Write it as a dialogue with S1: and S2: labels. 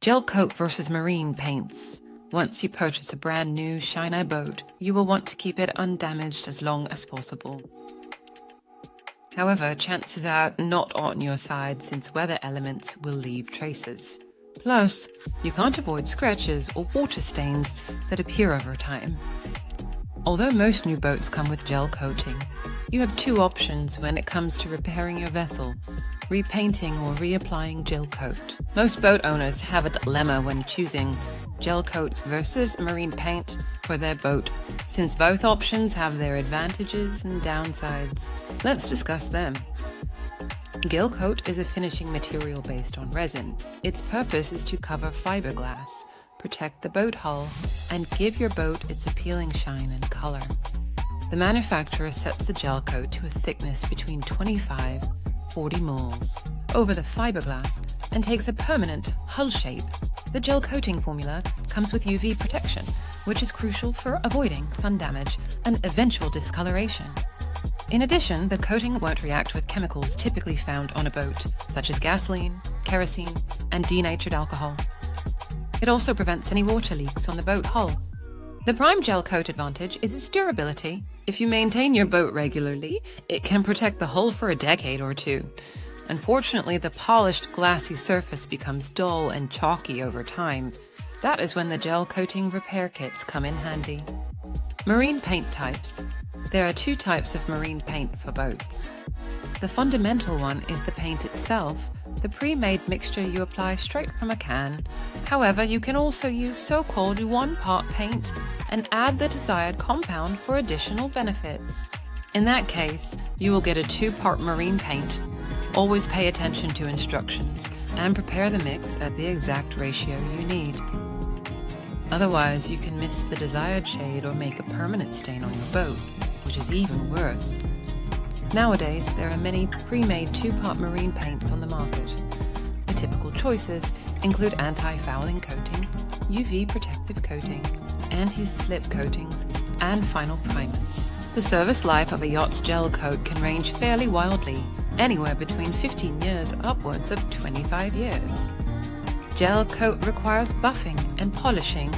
S1: Gel coat versus marine paints. Once you purchase a brand new Shine boat, you will want to keep it undamaged as long as possible. However, chances are not on your side since weather elements will leave traces. Plus, you can't avoid scratches or water stains that appear over time. Although most new boats come with gel coating, you have two options when it comes to repairing your vessel repainting or reapplying gel coat. Most boat owners have a dilemma when choosing gel coat versus marine paint for their boat, since both options have their advantages and downsides. Let's discuss them. Gel coat is a finishing material based on resin. Its purpose is to cover fiberglass, protect the boat hull, and give your boat its appealing shine and color. The manufacturer sets the gel coat to a thickness between 25 40 mils over the fiberglass and takes a permanent hull shape. The gel coating formula comes with UV protection, which is crucial for avoiding sun damage and eventual discoloration. In addition, the coating won't react with chemicals typically found on a boat, such as gasoline, kerosene, and denatured alcohol. It also prevents any water leaks on the boat hull the Prime Gel Coat advantage is its durability. If you maintain your boat regularly, it can protect the hull for a decade or two. Unfortunately, the polished, glassy surface becomes dull and chalky over time. That is when the gel coating repair kits come in handy. Marine paint types. There are two types of marine paint for boats. The fundamental one is the paint itself, the pre-made mixture you apply straight from a can. However, you can also use so-called one-part paint and add the desired compound for additional benefits. In that case, you will get a two-part marine paint. Always pay attention to instructions and prepare the mix at the exact ratio you need. Otherwise, you can miss the desired shade or make a permanent stain on your boat, which is even worse. Nowadays, there are many pre-made two-part marine paints on the market. The typical choices include anti-fouling coating, UV protective coating, anti-slip coatings, and final primers. The service life of a yacht's gel coat can range fairly wildly, anywhere between 15 years upwards of 25 years. Gel coat requires buffing and polishing